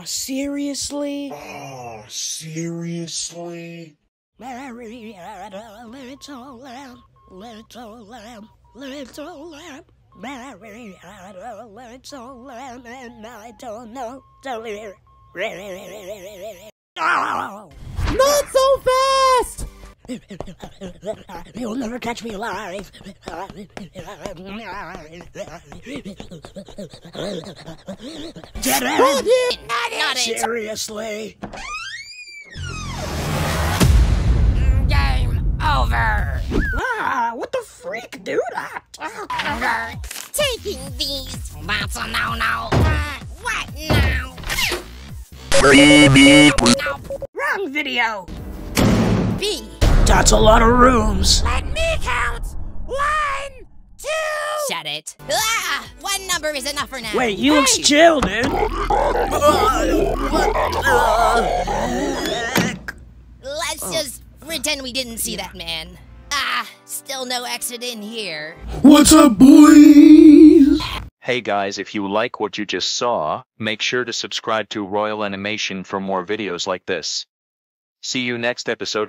Aw, seriously? Oh, seriously? Little lamb, little lamb, little lamb. Mary had a little lamb, and I don't know. Oh! Not so fast! You'll never catch me alive. Get Got it? him! Not it. Seriously? Game over. Ah, what the freak, dude? Ah, Taking these. That's a no-no. Uh, what now? Wrong video. B. That's a lot of rooms. Let me count. One, two. Shut it. Ah, one number is enough for now. Wait, you look chill, dude. Let's just pretend we didn't see that man. Ah, still no exit in here. What's up, boys? Hey guys if you like what you just saw, make sure to subscribe to Royal Animation for more videos like this. See you next episode.